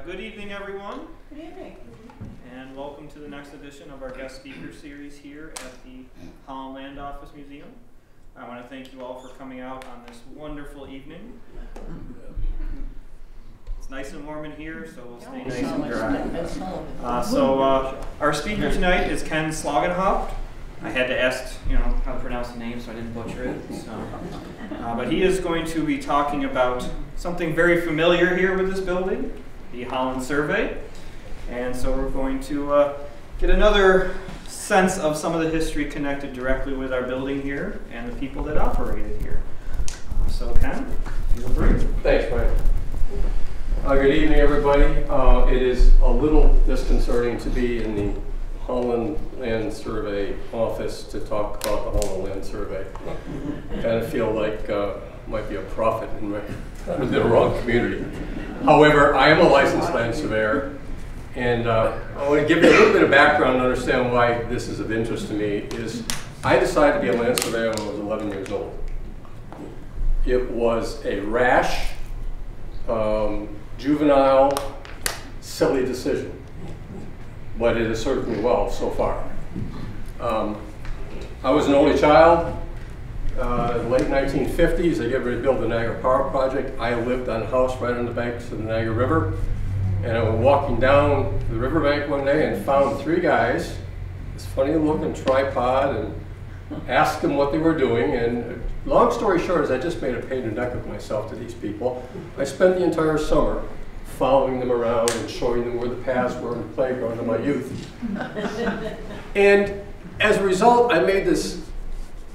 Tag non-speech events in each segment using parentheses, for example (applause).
Uh, good evening, everyone, Good evening. and welcome to the next edition of our guest speaker series here at the Holland Land Office Museum. I want to thank you all for coming out on this wonderful evening. It's nice and warm in here, so we'll stay nice and dry. Uh, so uh, our speaker tonight is Ken Slaughenhapt. I had to ask, you know, how to pronounce the name, so I didn't butcher it. So, uh, but he is going to be talking about something very familiar here with this building, the Holland Survey, and so we're going to uh, get another sense of some of the history connected directly with our building here and the people that operated here. Uh, so, Ken, feel free. Thanks, Mike. Uh, good evening, everybody. Uh, it is a little disconcerting to be in the Holland Land Survey office to talk about the Holland Land Survey. kind of feel like uh, might be a prophet in, my, in the wrong community. However, I am a licensed land surveyor, and uh, I want to give you a little bit of background to understand why this is of interest to me. Is I decided to be a land surveyor when I was 11 years old. It was a rash, um, juvenile, silly decision, but it has served me well so far. Um, I was an only child. Uh, late 1950s, they get ready to build the Niagara Power Project. I lived on a house right on the banks of the Niagara River. And I was walking down the riverbank one day and found three guys, this funny looking tripod, and asked them what they were doing. And long story short is I just made a pain in the neck of myself to these people. I spent the entire summer following them around and showing them where the paths were in the playground of my youth. (laughs) and as a result, I made this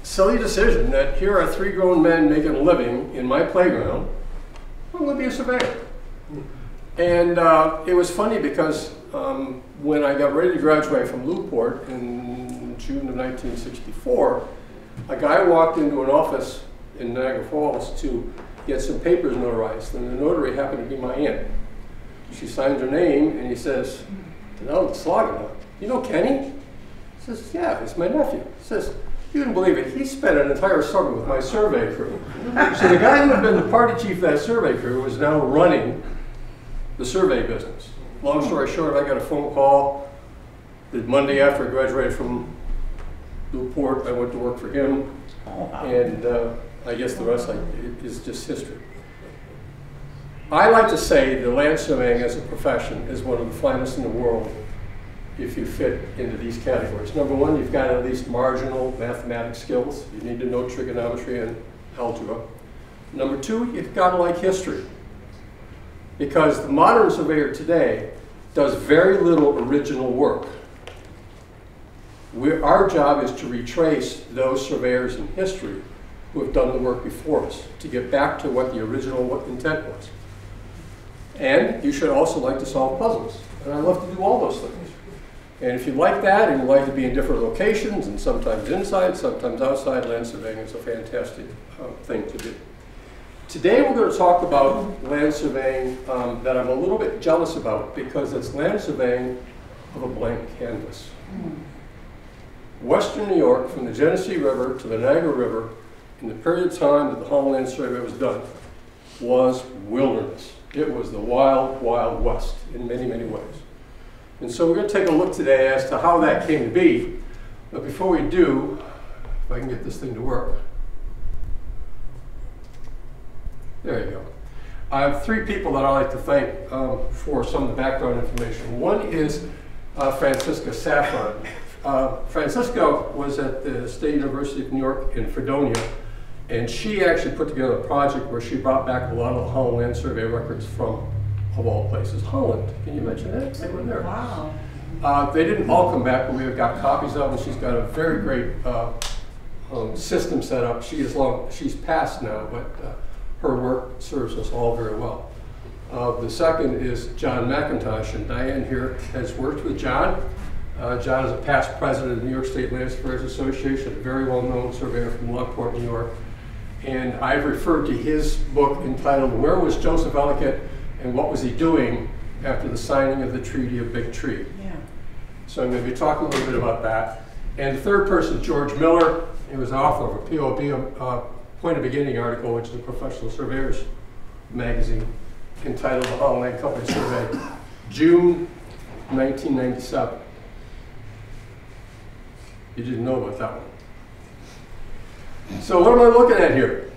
silly decision that here are three grown men making a living in my playground. I'm going to be a surveyor. And uh, it was funny because um, when I got ready to graduate from Newport in June of 1964, a guy walked into an office in Niagara Falls to get some papers notarized, and the notary happened to be my aunt. She signed her name, and he says, "No, Slogan, you know Kenny?" He says, "Yeah, he's my nephew." He says, "You wouldn't believe it. He spent an entire summer with my survey crew." so the guy who had been the party chief of that survey crew was now running the survey business. Long story short, I got a phone call the Monday after I graduated from Newport. I went to work for him, and uh, I guess the rest is just history. I like to say that land surveying as a profession is one of the finest in the world if you fit into these categories. Number one, you've got at least marginal mathematics skills. You need to know trigonometry and algebra. Number two, you've got to like history because the modern surveyor today does very little original work. We're, our job is to retrace those surveyors in history who have done the work before us to get back to what the original intent was. And you should also like to solve puzzles. And I love to do all those things. And if you like that and you like to be in different locations and sometimes inside, sometimes outside, land surveying is a fantastic uh, thing to do. Today we're going to talk about land surveying um, that I'm a little bit jealous about because it's land surveying of a blank canvas. Western New York, from the Genesee River to the Niagara River, in the period of time that the Holland Land Survey was done, was wilderness. It was the wild, wild west in many, many ways. And so we're going to take a look today as to how that came to be. But before we do, if I can get this thing to work. There you go. I have three people that I like to thank um, for some of the background information. One is uh, Francisca Saffron. Uh, Francisca was at the State University of New York in Fredonia, and she actually put together a project where she brought back a lot of the Land Survey records from, of all places, Holland. Can you mention that? They were there. Wow. Uh, they didn't all come back, but we've got copies of them. She's got a very great uh, um, system set up. She is long, she's passed now, but uh, her work serves us all very well. Uh, the second is John McIntosh, and Diane here has worked with John. Uh, John is a past president of the New York State Land Surveyors Association, a very well-known surveyor from Lockport, New York. And I've referred to his book entitled, Where Was Joseph Ellicott and What Was He Doing After the Signing of the Treaty of Big Tree? Yeah. So I'm going to be talking a little bit about that. And the third person George Miller. He was author of a POB, uh, Point of Beginning article, which is a professional surveyors magazine, entitled The Holland Land Company Survey June 1997. You didn't know about that one. So what am I looking at here?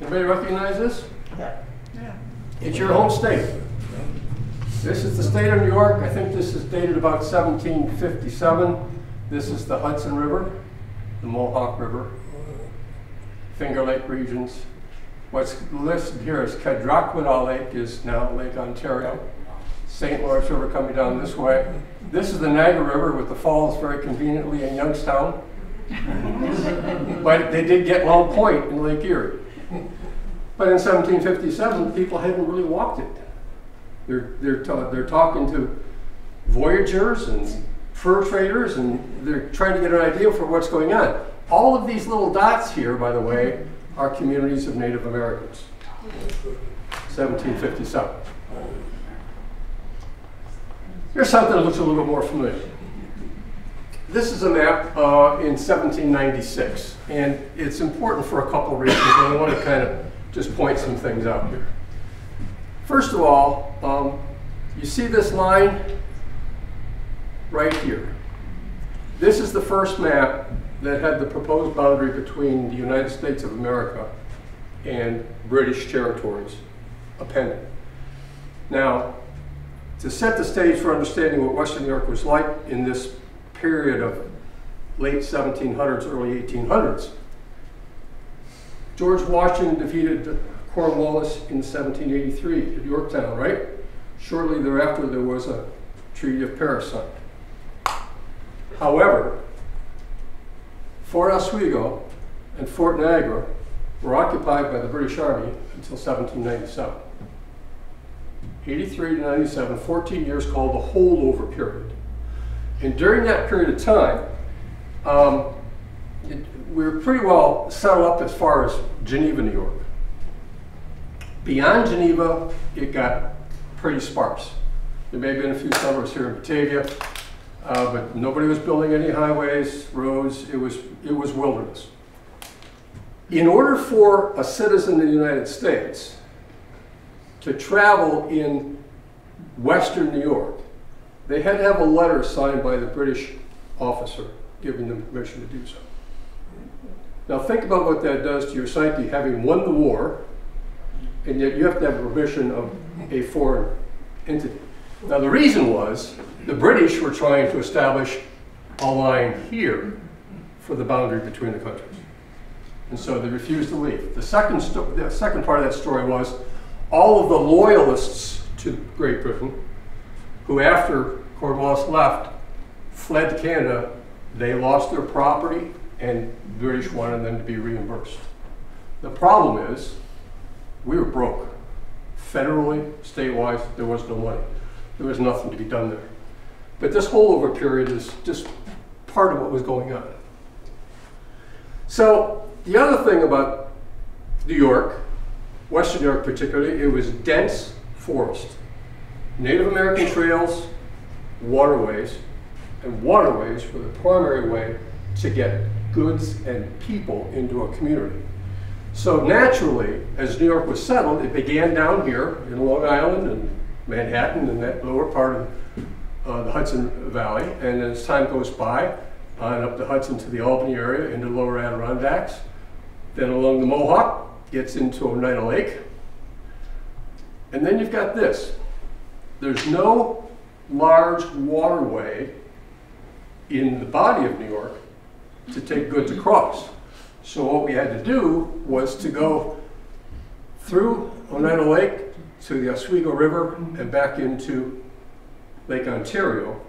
Anybody recognize this? Yeah. It's your home state. This is the state of New York. I think this is dated about 1757. This is the Hudson River, the Mohawk River, Finger Lake regions. What's listed here is Cadraquidal Lake is now Lake Ontario. St. Lawrence River coming down this way. This is the Niagara River with the falls very conveniently in Youngstown. (laughs) but they did get Long Point in Lake Erie. But in 1757, people hadn't really walked it. They're, they're, ta- they're talking to voyagers and fur traders, and they're trying to get an idea for what's going on. All of these little dots here, by the way, are communities of Native Americans. 1757. Here's something that looks a little bit more familiar. This is a map uh, in 1796, and it's important for a couple reasons, I want to kind of just point some things out here. First of all, um, you see this line right here. This is the first map that had the proposed boundary between the United States of America and British territories appended. Now, to set the stage for understanding what Western New York was like in this period of late 1700s, early 1800s, George Washington defeated Cornwallis in 1783 at Yorktown, right? Shortly thereafter, there was a Treaty of Paris signed. However, Fort Oswego and Fort Niagara were occupied by the British Army until 1797. 83 to 97, 14 years called the holdover period. And during that period of time, um, we were pretty well settled up as far as Geneva, New York. Beyond Geneva, it got pretty sparse. There may have been a few settlers here in Batavia, uh, but nobody was building any highways, roads. It was, it was wilderness. In order for a citizen of the United States to travel in western New York, they had to have a letter signed by the British officer giving them permission to do so. Now think about what that does to your psyche, having won the war, and yet you have to have permission of a foreign entity. Now the reason was the British were trying to establish a line here for the boundary between the countries. And so they refused to leave. The second, the second part of that story was all of the loyalists to Great Britain, who after Cornwallis left, fled to Canada, they lost their property and British wanted them to be reimbursed. The problem is, we were broke. Federally, state-wise, there was no money. There was nothing to be done there. But this holdover period is just part of what was going on. So the other thing about New York, Western New York particularly, it was dense forest. Native American trails, waterways, and waterways were the primary way to get goods and people into a community. So naturally, as New York was settled, it began down here in Long Island and Manhattan and that lower part of uh, the Hudson Valley. And as time goes by, on up the Hudson to the Albany area into the lower Adirondacks, then along the Mohawk, gets into Oneida Lake. And then you've got this. There's no large waterway in the body of New York to take goods across. So what we had to do was to go through Oneida Lake to the Oswego River and back into Lake Ontario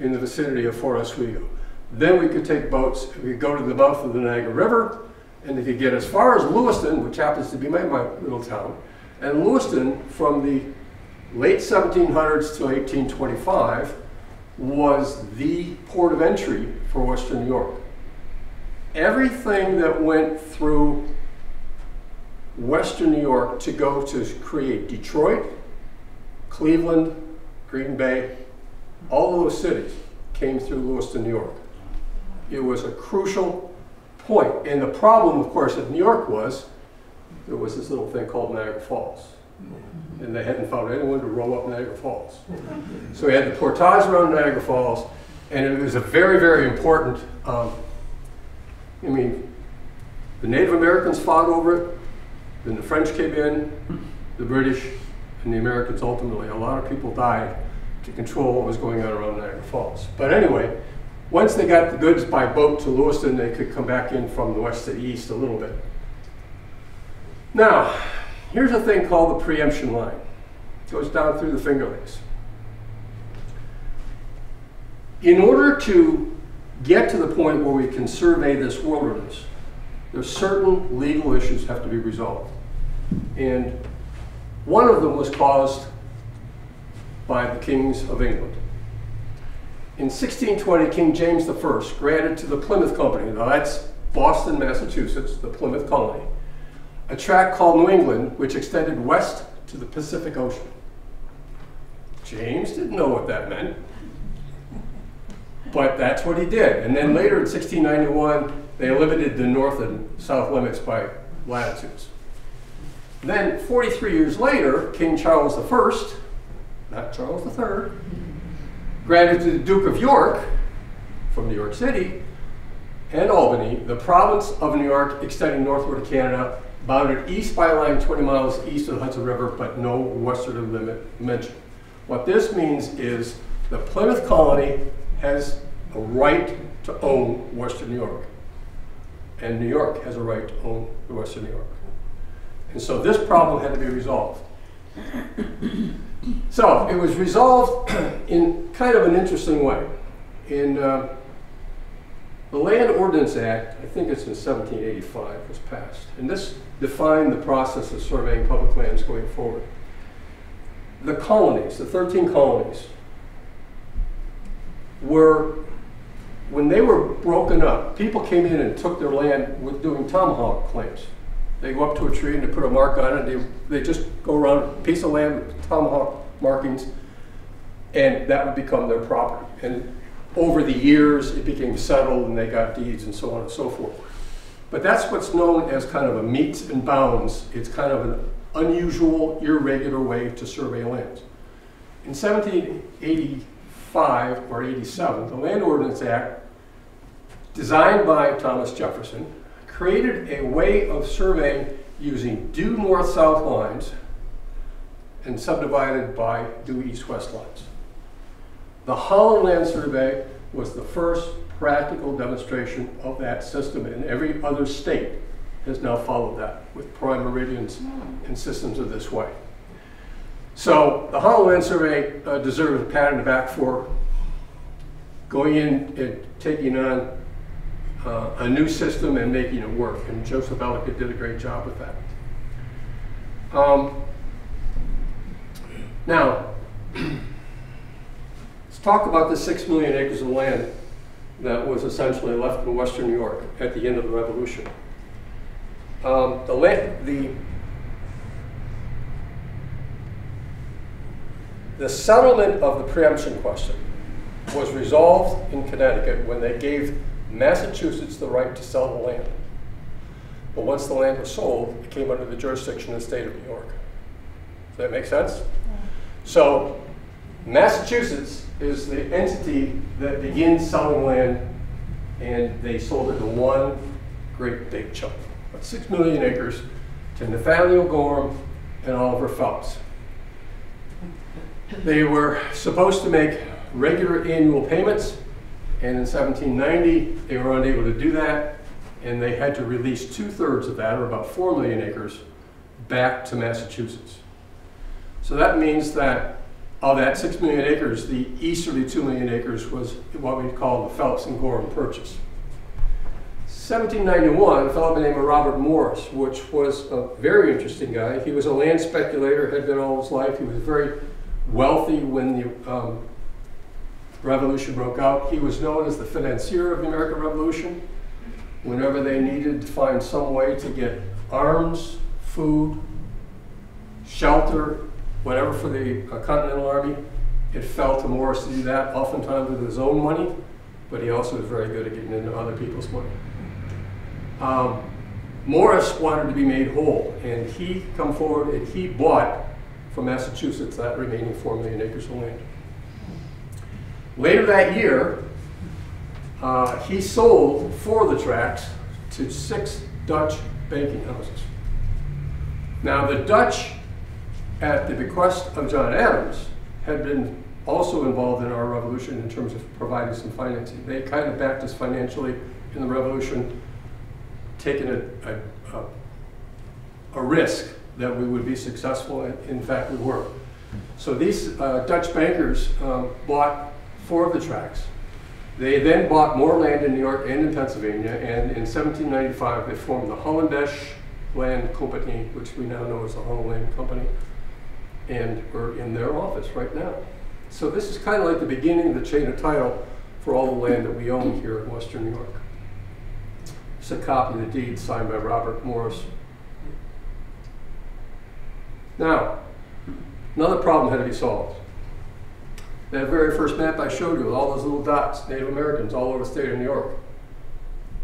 in the vicinity of Fort Oswego. Then we could take boats, we could go to the mouth of the Niagara River, and if you get as far as Lewiston, which happens to be my, my little town, and Lewiston from the late 1700s to 1825 was the port of entry for Western New York. Everything that went through Western New York to go to create Detroit, Cleveland, Green Bay, all those cities came through Lewiston, New York. It was a crucial point. And the problem, of course, of New York was there was this little thing called Niagara Falls. And they hadn't found anyone to roll up Niagara Falls. So we had the portage around Niagara Falls, and it was a very, very important, um, I mean, the Native Americans fought over it, then the French came in, the British, and the Americans ultimately. A lot of people died to control what was going on around Niagara Falls. But anyway, once they got the goods by boat to Lewiston, they could come back in from the west to the east a little bit. Now, here's a thing called the preemption line. It goes down through the Finger Lakes. In order to get to the point where we can survey this wilderness, there's certain legal issues have to be resolved. And one of them was caused by the kings of England. In 1620, King James I granted to the Plymouth Company, now that's Boston, Massachusetts, the Plymouth colony, a tract called New England, which extended west to the Pacific Ocean. James didn't know what that meant, but that's what he did. And then later in 1691, they limited the north and south limits by latitudes. Then, 43 years later, King Charles I, not Charles III, granted to the Duke of York, from New York City, and Albany, the province of New York extending northward to Canada, bounded east by a line 20 miles east of the Hudson River, but no westerly limit mentioned. What this means is the Plymouth colony has a right to own Western New York, and New York has a right to own the Western New York. And so this problem had to be resolved. So it was resolved (clears throat) in kind of an interesting way. In uh, the Land Ordinance Act, I think it's in 1785, was passed. And this defined the process of surveying public lands going forward. The colonies, the 13 colonies, were, when they were broken up, people came in and took their land with doing tomahawk claims. They go up to a tree and they put a mark on it. They, they just go around a piece of land with tomahawk markings, and that would become their property. And over the years, it became settled and they got deeds and so on and so forth. But that's what's known as kind of a metes and bounds. It's kind of an unusual, irregular way to survey lands. In 1785 or 87, the Land Ordinance Act, designed by Thomas Jefferson, created a way of surveying using due north-south lines and subdivided by due east-west lines. The Holland Land Survey was the first practical demonstration of that system, and every other state has now followed that with prime meridians and systems of this way. So the Holland Land Survey uh, deserves a pat on the back for going in and taking on uh, a new system and making it work. And Joseph Ellicott did a great job with that. Um, now, (clears throat) let's talk about the six million acres of land that was essentially left in western New York at the end of the Revolution. Um, the, land, the, the settlement of the preemption question was resolved in Connecticut when they gave Massachusetts the right to sell the land. But once the land was sold, it came under the jurisdiction of the state of New York. Does that make sense? Yeah. So Massachusetts is the entity that begins selling land, and they sold it in one great big chunk, about six million acres, to Nathaniel Gorham and Oliver Phelps. They were supposed to make regular annual payments and in 1790, they were unable to do that, and they had to release two thirds of that, or about 4 million acres, back to Massachusetts. So that means that of that 6 million acres, the easterly 2 million acres was what we call the Phelps and Gorham Purchase. 1791, a fellow by the name of Robert Morris, which was a very interesting guy. He was a land speculator, had been all his life. He was very wealthy when the um, revolution broke out. He was known as the financier of the American Revolution. Whenever they needed to find some way to get arms, food, shelter, whatever for the uh, Continental Army, it fell to Morris to do that, oftentimes with his own money, but he also was very good at getting into other people's money. Um, Morris wanted to be made whole, and he come forward and he bought from Massachusetts that remaining four million acres of land. Later that year, uh, he sold four of the tracts to six Dutch banking houses. Now, the Dutch, at the bequest of John Adams, had been also involved in our revolution in terms of providing some financing. They kind of backed us financially in the revolution, taking a, a, a, a risk that we would be successful, and in fact, we were. So these uh, Dutch bankers um, bought four of the tracts. They then bought more land in New York and in Pennsylvania, and in 1795 they formed the Hollandish Land Company, which we now know as the Holland Land Company, and we're in their office right now. So this is kind of like the beginning of the chain of title for all the land that we own here in Western New York. It's a copy of the deed signed by Robert Morris. Now, another problem had to be solved. That very first map I showed you with all those little dots, Native Americans all over the state of New York.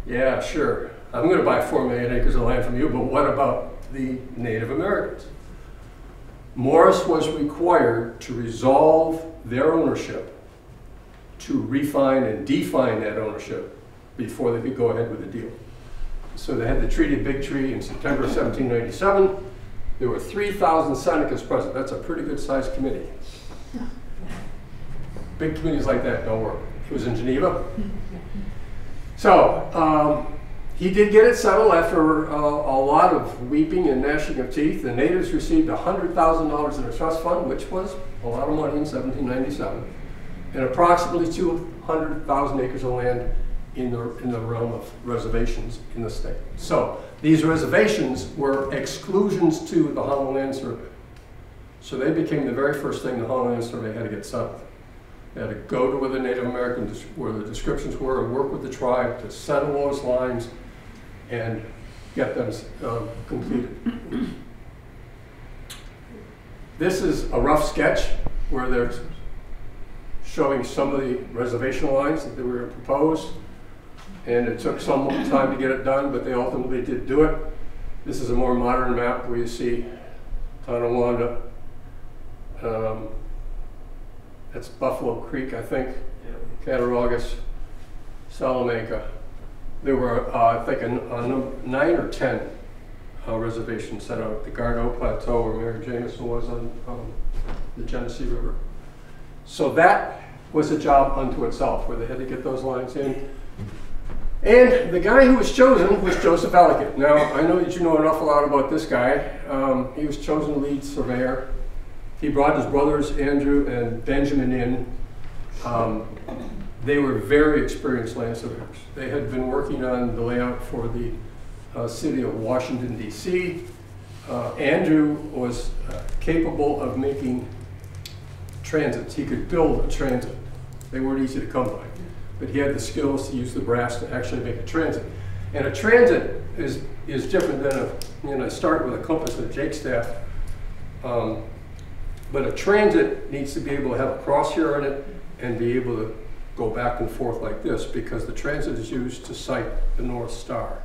Yeah, sure. I'm going to buy four million acres of land from you, but what about the Native Americans? Morris was required to resolve their ownership, to refine and define that ownership before they could go ahead with the deal. So they had the Treaty of Big Tree in September 1797. There were 3,000 Senecas present. That's a pretty good sized committee. Big committees like that don't work. It was in Geneva. So um, he did get it settled after uh, a lot of weeping and gnashing of teeth. The natives received $100,000 in a trust fund, which was a lot of money in 1797, and approximately 200,000 acres of land in the, in the realm of reservations in the state. So these reservations were exclusions to the Holland Land Survey. So they became the very first thing the Holland Land Survey had to get settled. They had to go to where the Native American, where the descriptions were, and work with the tribe to settle those lines and get them uh, completed. This is a rough sketch where they're showing some of the reservation lines that they were proposed. And it took some time to get it done, but they ultimately did do it. This is a more modern map where you see Tonawanda. Um, that's Buffalo Creek, I think, Cattaraugus, Salamanca. There were, uh, I think, a, a nine or 10 uh, reservations set out at the Gardeau Plateau where Mary Jemison was on um, the Genesee River. So that was a job unto itself where they had to get those lines in. And the guy who was chosen was Joseph Ellicott. Now, I know that you know an awful lot about this guy. Um, he was chosen lead surveyor. He brought his brothers Andrew and Benjamin in. Um, they were very experienced land surveyors. They had been working on the layout for the uh, city of Washington, D.C. Uh, Andrew was uh, capable of making transits. He could build a transit. They weren't easy to come by but he had the skills to use the brass to actually make a transit. And a transit is, is different than a, you know, start with a compass and a jake staff. Um, but a transit needs to be able to have a crosshair in it and be able to go back and forth like this because the transit is used to sight the North Star.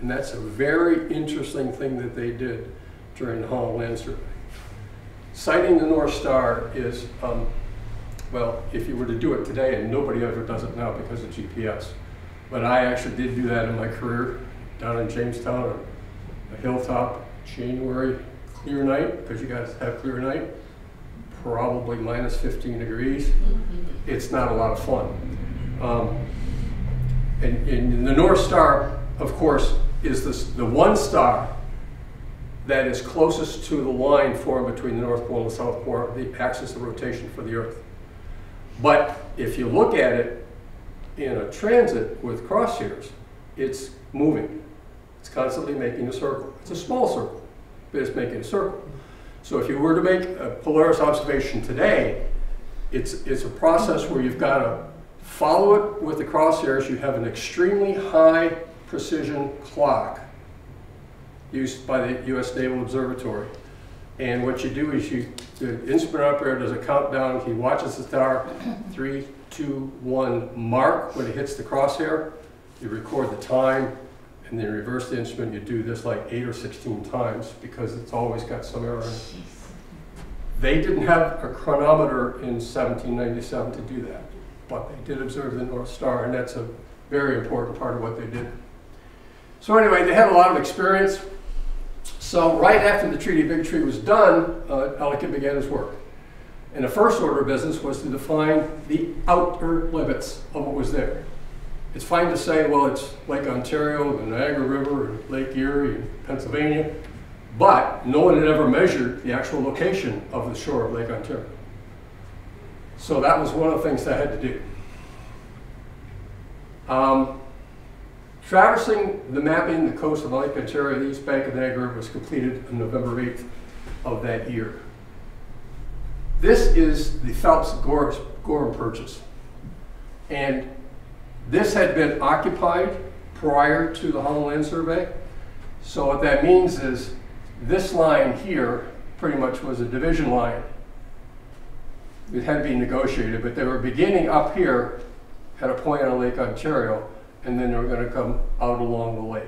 And that's a very interesting thing that they did during the Holland Land Survey. Sighting the North Star is um, well, if you were to do it today, and nobody ever does it now because of GPS, but I actually did do that in my career down in Jamestown on a hilltop, January clear night, because you guys have clear night, probably minus 15 degrees. Mm-hmm. It's not a lot of fun. Um, and, and, the North Star, of course, is this, the one star that is closest to the line formed between the North Pole and the South Pole, the axis of rotation for the Earth. But if you look at it in a transit with crosshairs, it's moving. It's constantly making a circle. It's a small circle, but it's making a circle. So if you were to make a Polaris observation today, it's, it's a process where you've got to follow it with the crosshairs. You have an extremely high precision clock used by the U.S. Naval Observatory. And what you do is you, the instrument operator does a countdown, he watches the star, three, two, one, mark when it hits the crosshair, you record the time, and then reverse the instrument, you do this like eight or 16 times because it's always got some error. They didn't have a chronometer in 1797 to do that, but they did observe the North Star, and that's a very important part of what they did. So anyway, they had a lot of experience. So right after the Treaty of Big Tree was done, uh, Ellicott began his work. And the first order of business was to define the outer limits of what was there. It's fine to say, well, it's Lake Ontario, the Niagara River, Lake Erie, Pennsylvania, but no one had ever measured the actual location of the shore of Lake Ontario. So that was one of the things they had to do. Um, traversing the mapping the coast of Lake Ontario, the east bank of Niagara was completed on November 8th of that year. This is the Phelps Gorham purchase. And this had been occupied prior to the Holland Land Survey. So what that means is this line here pretty much was a division line. It had to be negotiated, but they were beginning up here at a point on Lake Ontario, and then they're going to come out along the lake.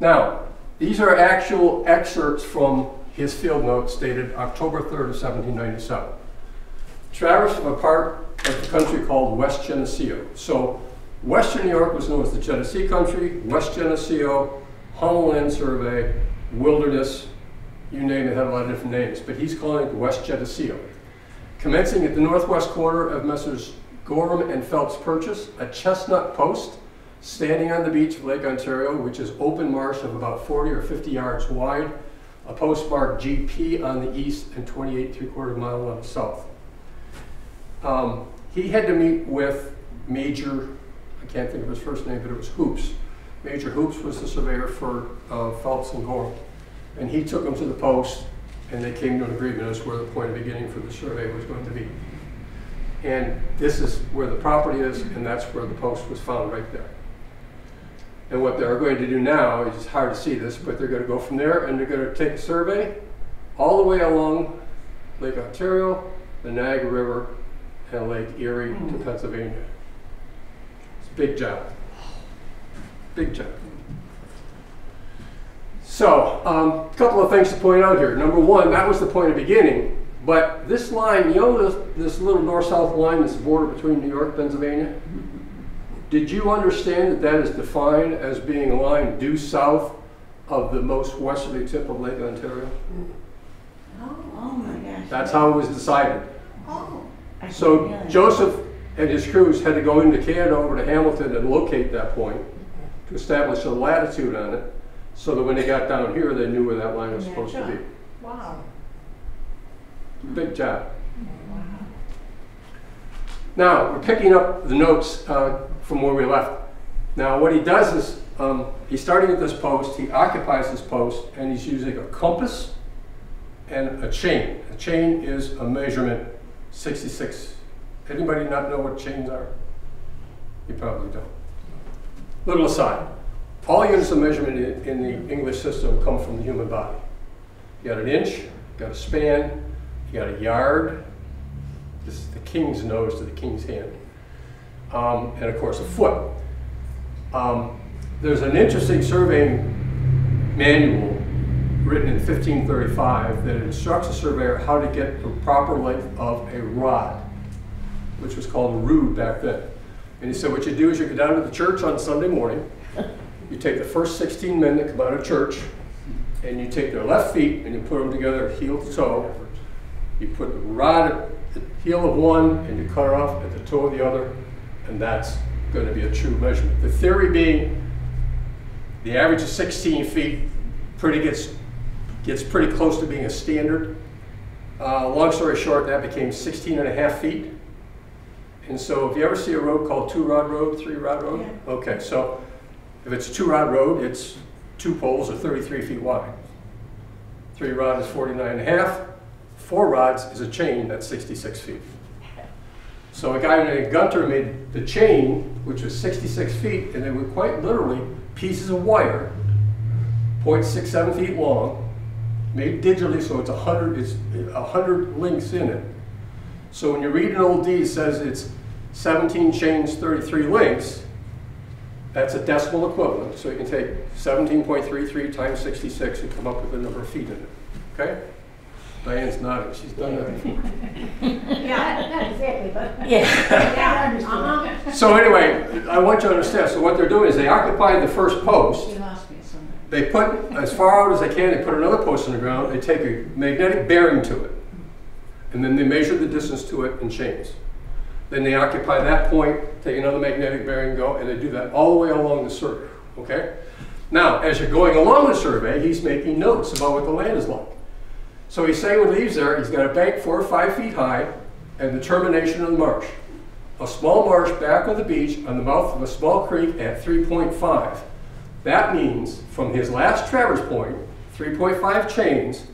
Now, these are actual excerpts from his field notes dated October 3rd of 1797. Traverse of a part of the country called West Geneseo. So Western New York was known as the Genesee Country, West Geneseo, Holland Land Survey, Wilderness, you name it, had a lot of different names, but he's calling it West Geneseo. Commencing at the northwest corner of Messrs. Gorham and Phelps Purchase, a chestnut post standing on the beach of Lake Ontario, which is open marsh of about 40 or 50 yards wide, a post postmark GP on the east and 28 three quarter mile on the south. Um, he had to meet with Major, I can't think of his first name, but it was Hoops. Major Hoops was the surveyor for uh, Phelps and Gorham. And he took them to the post and they came to an agreement as where the point of beginning for the survey was going to be. And this is where the property is and that's where the post was found right there. And what they're going to do now, it's hard to see this, but they're going to go from there and they're going to take a survey all the way along Lake Ontario, the Niagara River, and Lake Erie to Mm. Pennsylvania. It's a big job. Big job. So, um, a couple of things to point out here. Number one, that was the point of beginning. But this line, you know this, this little north-south line, this border between New York, and Pennsylvania? Did you understand that that is defined as being a line due south of the most westerly tip of Lake Ontario? Oh, oh my gosh. That's how it was decided. Oh. So. Joseph and his crews had to go into Canada over to Hamilton and locate that point to establish a latitude on it, so that when they got down here, they knew where that line was supposed to be. Wow. Big job. Now, we're picking up the notes uh, from where we left. Now, what he does is, um, he's starting at this post, he occupies this post, and he's using a compass and a chain. A chain is a measurement 66. Anybody not know what chains are? You probably don't. Little aside, all units of measurement in, in the English system come from the human body. You got an inch, got a span, you got a yard, this is the king's nose to the king's hand. Um, and of course, a foot. Um, there's an interesting surveying manual written in 1535 that instructs a surveyor how to get the proper length of a rod, which was called a rood back then. And he said, what you do is you go down to the church on Sunday morning, (laughs) you take the first 16 men that come out of church, and you take their left feet and you put them together heel to toe. You put the rod at the heel of one and you cut it off at the toe of the other, and that's going to be a true measurement. The theory being the average is 16 feet, pretty gets, gets pretty close to being a standard. Uh, long story short, that became 16 and a half feet. And so if you ever see a road called Two Rod Road, Three Rod Road, Yeah. okay, so if it's a two rod road, it's two poles are 33 feet wide. Three rod is 49 and a half. Four rods is a chain that's 66 feet. So a guy named Gunter made the chain, which was 66 feet, and they were quite literally pieces of wire, 0.67 feet long, made digitally, so it's 100, it's 100 links in it. So when you read an old deed, it says it's 17 chains, 33 links, That's a decimal equivalent, so you can take 17.33 times 66 and come up with the number of feet in it. Okay? Diane's nodding, she's done that before. (laughs) Yeah, not exactly, but. Yeah. Yeah, uh-huh. So anyway, I want you to understand, so what they're doing is they occupy the first post, You lost me somewhere. they put, as far out as they can, they put another post in the ground, they take a magnetic bearing to it. And then they measure the distance to it in chains. Then they occupy that point, take another magnetic bearing, go, and they do that all the way along the survey, okay? Now, as you're going along the survey, he's making notes about what the land is like. So he's saying when he leaves there, he's got a bank four or five feet high and the termination of the marsh. A small marsh back on the beach on the mouth of a small creek at 3.5. That means from his last traverse point, 3.5 chains,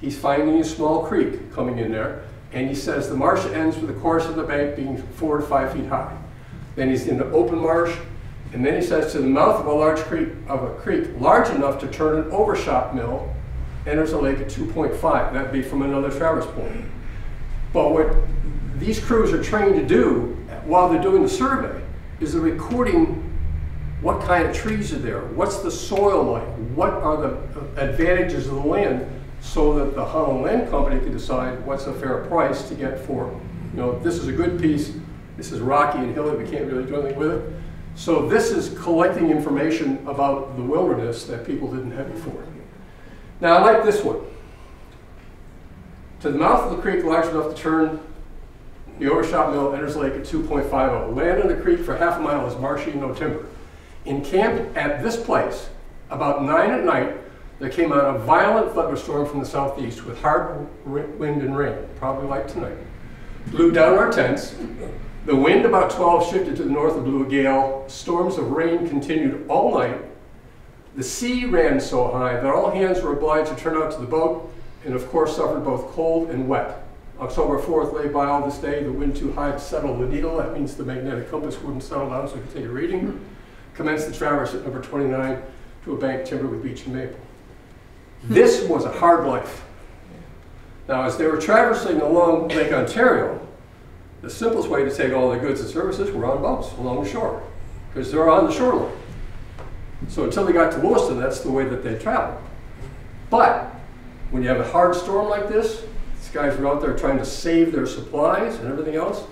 he's finding a small creek coming in there, and he says the marsh ends with the course of the bank being four to five feet high. Then he's in the open marsh, and then he says to the mouth of a large creek, of a creek large enough to turn an overshot mill, enters a lake at 2.5. That'd be from another traverse point. But what these crews are trained to do while they're doing the survey is they're recording what kind of trees are there, what's the soil like, what are the advantages of the land, so that the Holland Land Company can decide what's a fair price to get for, you know, this is a good piece, this is rocky and hilly, we can't really do anything with it. So this is collecting information about the wilderness that people didn't have before. Now I like this one. To the mouth of the creek large enough to turn the overshot mill enters lake at 2.50. Land in the creek for half a mile is marshy and no timber. Encamped at this place, about 9 at night, there came on a violent thunderstorm from the southeast with hard wind and rain, probably like tonight. Blew down our tents. The wind about 12 shifted to the north and blew a gale. Storms of rain continued all night. The sea ran so high that all hands were obliged to turn out to the boat and of course suffered both cold and wet. October 4th lay by all this day, the wind too high to settle the needle. That means the magnetic compass wouldn't settle down so we could take a reading. Mm-hmm. Commenced the traverse at number 29 to a bank timbered with beech and maple. This was a hard life. Now, as they were traversing along Lake Ontario, the simplest way to take all their goods and services were on boats along the shore, because they're on the shoreline. So until they got to Lewiston, that's the way that they traveled. But when you have a hard storm like this, these guys were out there trying to save their supplies and everything else,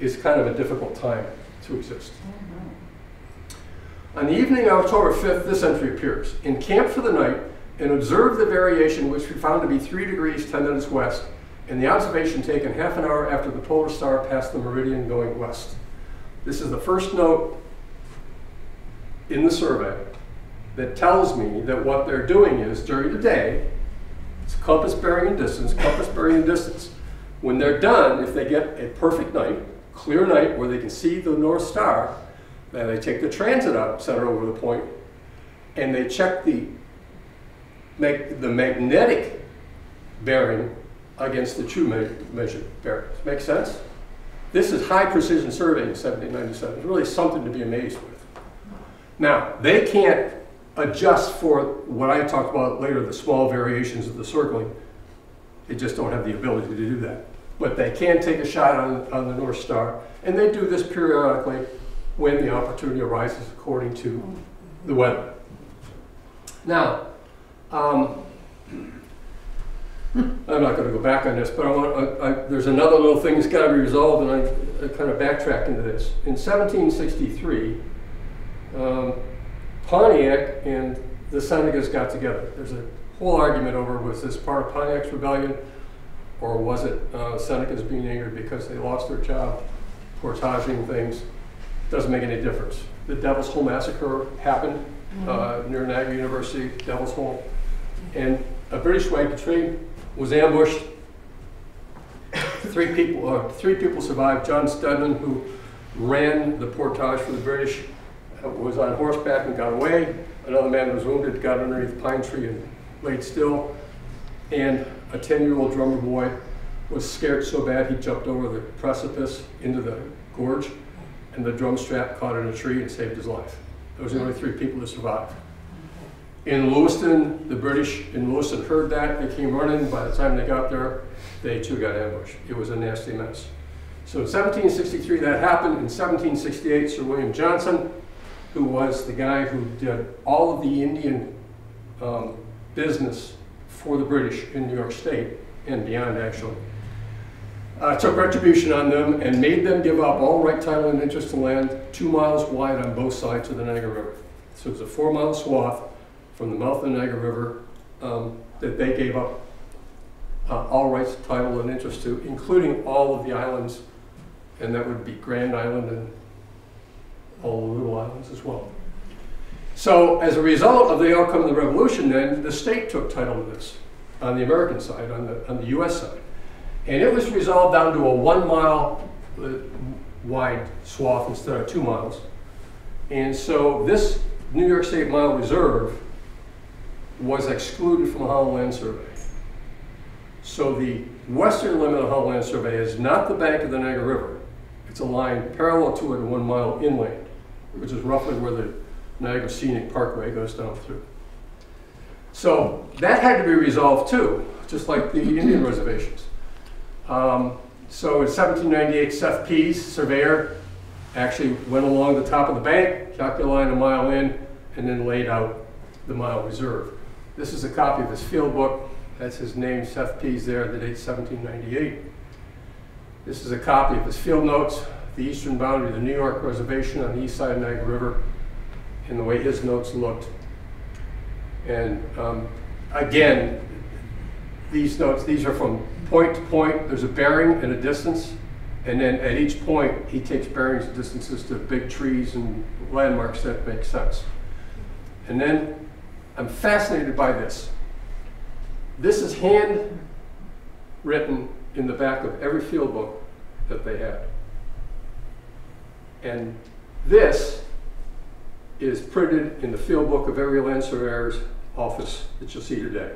it's kind of a difficult time to exist. On the evening of October 5th, this entry appears. Encamped for the night and observed the variation, which we found to be 3 degrees 10 minutes west, and the observation taken half an hour after the polar star passed the meridian going west. This is the first note in the survey that tells me that what they're doing is during the day, it's compass bearing and distance, compass bearing and distance. When they're done, if they get a perfect night, clear night where they can see the North Star, then they take the transit out center over the point and they check the make the magnetic bearing against the true me- measured bearings. Make sense? This is high precision surveying in 1797. It's really something to be amazed with. Now, they can't adjust for what I talked about later, the small variations of the circling. They just don't have the ability to do that. But they can take a shot on, on the North Star, and they do this periodically when the opportunity arises according to the weather. Now, um, I'm not going to go back on this, but I want, I, I, there's another little thing that's got to be resolved, and I, I kind of backtracked into this. In 1763, um, Pontiac and the Senecas got together. There's a whole argument over was this part of Pontiac's rebellion, or was it uh, Senecas being angered because they lost their job, portaging things? Doesn't make any difference. The Devil's Hole massacre happened uh, near Niagara University, Devil's Hole, and a British wagon train was ambushed. Three people, uh, three people survived. John Stedman, who ran the portage for the British, was on horseback and got away. Another man was wounded, got underneath a pine tree and laid still. And a 10-year-old drummer boy was scared so bad he jumped over the precipice into the gorge, and the drum strap caught in a tree and saved his life. Those are the only three people that survived. In Lewiston, the British in Lewiston heard that. They came running. By the time they got there, they too got ambushed. It was a nasty mess. So in 1763 that happened. In 1768, Sir William Johnson who was the guy who did all of the Indian um, business for the British in New York State and beyond, actually, uh, took retribution on them and made them give up all right title and interest to land two miles wide on both sides of the Niagara River. So it was a four mile swath from the mouth of the Niagara River um, that they gave up uh, all rights, title, and interest to, including all of the islands, and that would be Grand Island and all the little islands as well. So as a result of the outcome of the revolution, then the state took title to this on the American side, on the on the U.S. side, and it was resolved down to a one mile uh, wide swath instead of two miles. And so this New York State Mile Reserve was excluded from the Holland Land Survey. So the western limit of the Holland Land Survey is not the bank of the Niagara River. It's a line parallel to it one mile inland, which is roughly where the Niagara Scenic Parkway goes down through. So that had to be resolved too, just like the Indian (clears throat) reservations. Um, so in 1798, Seth Pease, surveyor, actually went along the top of the bank, calculated a line a mile in, and then laid out the mile reserve. This is a copy of his field book. That's his name, Seth Pease there, the date 1798. This is a copy of his field notes, the eastern boundary of the New York Reservation on the east side of Niagara River, and the way his notes looked. And um, again, these notes, these are from point to point. There's a bearing and a distance. And then at each point, he takes bearings and distances to big trees and landmarks that make sense. And then I'm fascinated by this. This is hand written in the back of every field book that they had. And this is printed in the field book of every land surveyor's office that you'll see today.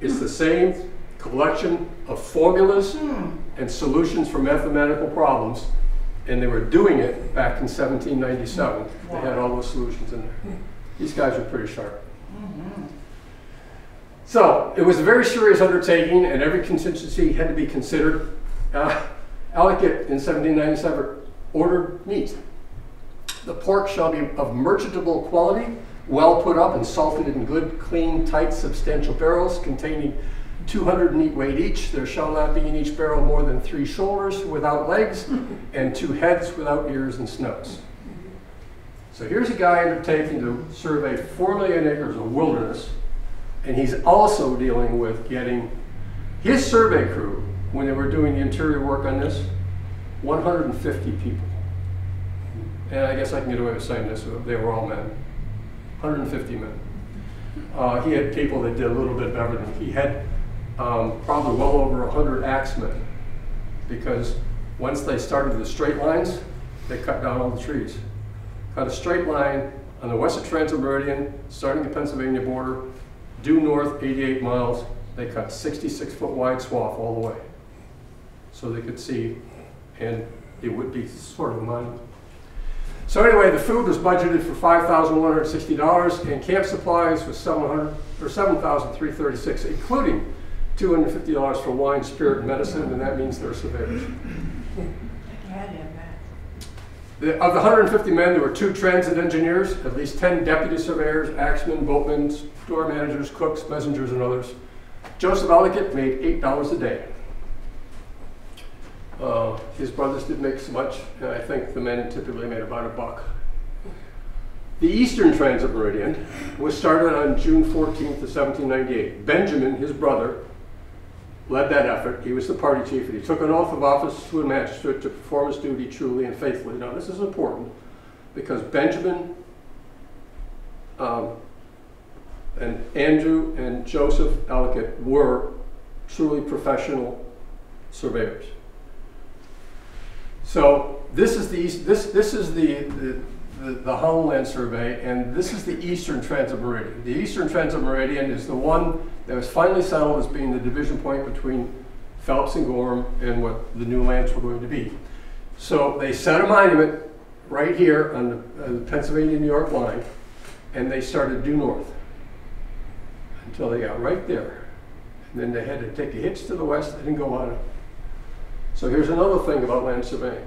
It's the same collection of formulas and solutions for mathematical problems, and they were doing it back in 1797. They had all those solutions in there. These guys were pretty sharp. So it was a very serious undertaking, and every contingency had to be considered. Uh, Ellicott in 1797 ordered meat. The pork shall be of merchantable quality, well put up and salted in good, clean, tight, substantial barrels containing 200 neat weight each. There shall not be in each barrel more than three shoulders without legs and two heads without ears and snouts. So here's a guy undertaking to survey 4 million acres of wilderness, and he's also dealing with getting his survey crew, when they were doing the interior work on this, 150 people. And I guess I can get away with saying this, they were all men, 150 men. Uh, he had people that did a little bit of everything. He had um, probably well over 100 axemen because once they started the straight lines, they cut down all the trees. Cut a straight line on the western transit meridian, starting the Pennsylvania border, due north 88 miles. They cut 66 foot wide swath all the way so they could see and it would be sort of monument. So anyway, the food was budgeted for $5,160 and camp supplies was 700 or 7,336, including $250 for wine, spirit, and medicine, and that means they're surveyors. The, of the 150 men, there were two transit engineers, at least 10 deputy surveyors, axemen, boatmen, store managers, cooks, messengers, and others. Joseph Ellicott made $8 a day. Uh, his brothers didn't make so much, and I think the men typically made about a buck. The Eastern Transit Meridian was started on June 14th of 1798. Benjamin, his brother, led that effort. He was the party chief, and he took an oath of office to a magistrate to perform his duty truly and faithfully. Now, this is important because Benjamin um, and Andrew and Joseph Ellicott were truly professional surveyors. So this is the east, this this is the, the the, the Holland Survey, and this is the Eastern Transit Meridian. The Eastern Transit Meridian is the one that was finally settled as being the division point between Phelps and Gorham and what the new lands were going to be. So they set a monument right here on the, the Pennsylvania-New York line, and they started due north until they got right there. And then they had to take a hitch to the west and go on. So here's another thing about land surveying.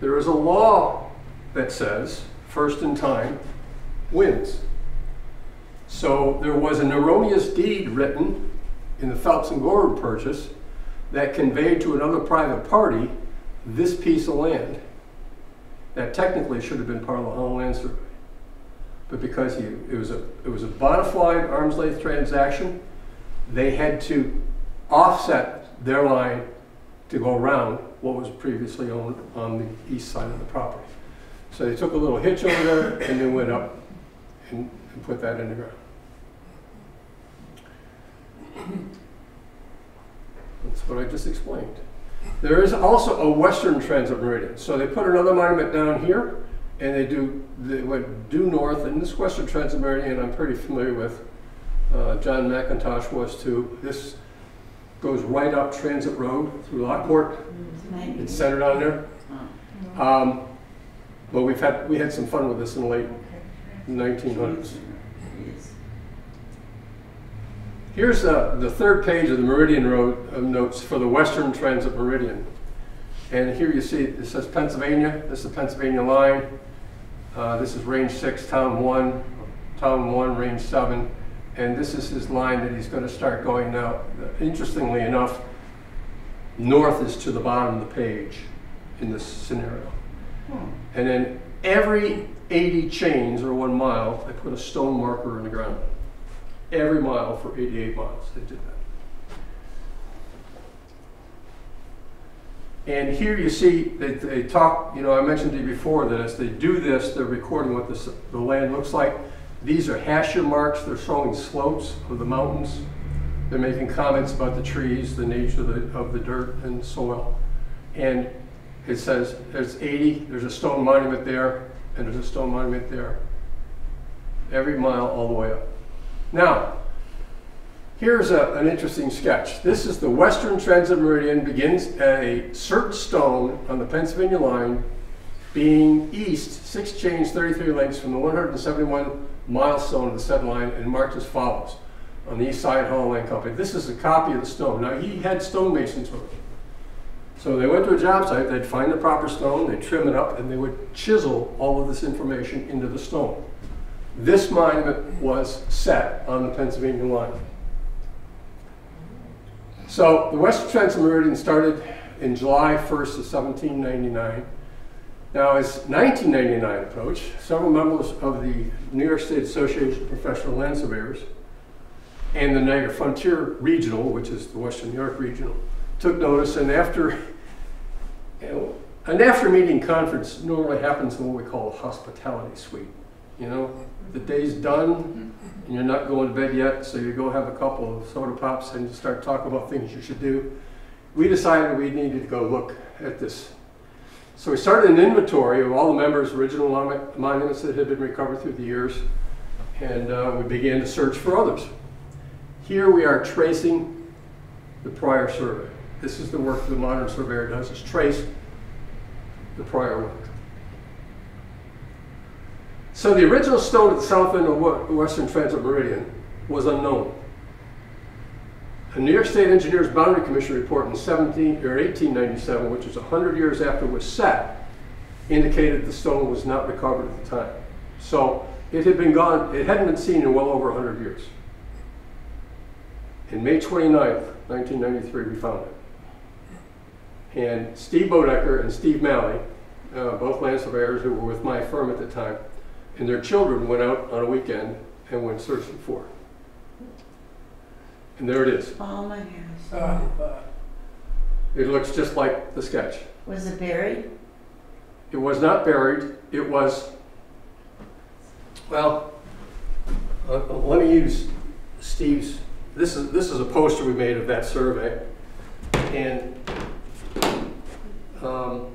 There is a law that says first in time wins. So there was an erroneous deed written in the Phelps and Gorham purchase that conveyed to another private party this piece of land that technically should have been part of the Holland Land Survey. But because he, it was a, it was a bona fide arm's length transaction, they had to offset their line to go around what was previously owned on the east side of the property. So they took a little hitch over there and then went up and, and put that in the ground. That's what I just explained. There is also a western transit meridian. So they put another monument down here and they do, they went due north and this western transit meridian I'm pretty familiar with. Uh, John McIntosh was too. This goes right up Transit Road through Lockport. It's centered on there. Um, but we've had, we had some fun with this in the late 1900s. Here's uh, the third page of the Meridian Road uh, notes for the Western Transit Meridian. And here you see it says Pennsylvania. This is the Pennsylvania line. Uh, this is Range 6, Town 1, Town 1, Range 7. And this is his line that he's going to start going now. Interestingly enough, north is to the bottom of the page in this scenario. Hmm. And then every 80 chains or one mile, they put a stone marker in the ground. Every mile for 88 miles, they did that. And here you see that they talk, you know, I mentioned to you before that as they do this, they're recording what this, the land looks like. These are hasher marks, they're showing slopes of the mountains. They're making comments about the trees, the nature of the, of the dirt and soil. And it says there's 80, there's a stone monument there, and there's a stone monument there. Every mile all the way up. Now, here's a, an interesting sketch. This is the Western Transit Meridian begins at a certain stone on the Pennsylvania line being east, six chains, 33 lengths from the 171 milestone of the said line and marked as follows on the east side Holland Land Company. This is a copy of the stone. Now, he had stonemasons with him. So they went to a job site, they'd find the proper stone, they'd trim it up, and they would chisel all of this information into the stone. This monument was set on the Pennsylvania line. So the Western Transit Meridian started in July 1st of 1799. Now, as 1999 approached, several members of the New York State Association of Professional Land Surveyors and the Niagara Frontier Regional, which is the Western New York Regional, took notice, and after you know, an after meeting conference normally happens in what we call a hospitality suite. You know, the day's done and you're not going to bed yet, so you go have a couple of soda pops and you start talking about things you should do. We decided we needed to go look at this. So we started an inventory of all the members' original monuments that had been recovered through the years, and uh, we began to search for others. Here we are tracing the prior survey. This is the work the modern surveyor does, is trace the prior work. So the original stone at the south end of Western Transit Meridian was unknown. A New York State Engineers Boundary Commission report in 17, or 1897, which is 100 years after it was set, indicated the stone was not recovered at the time. So it had been gone, it hadn't been seen in well over 100 years. In May 29th, 1993, we found it. And Steve Bodecker and Steve Malley, uh, both land surveyors who were with my firm at the time, and their children went out on a weekend and went searching for it. And there it is. Oh my gosh. It looks just like the sketch. Was it buried? It was not buried. It was, well, uh, let me use Steve's. This is this is a poster we made of that survey, and um,